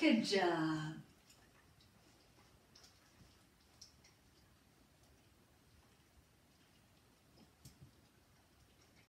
Good job.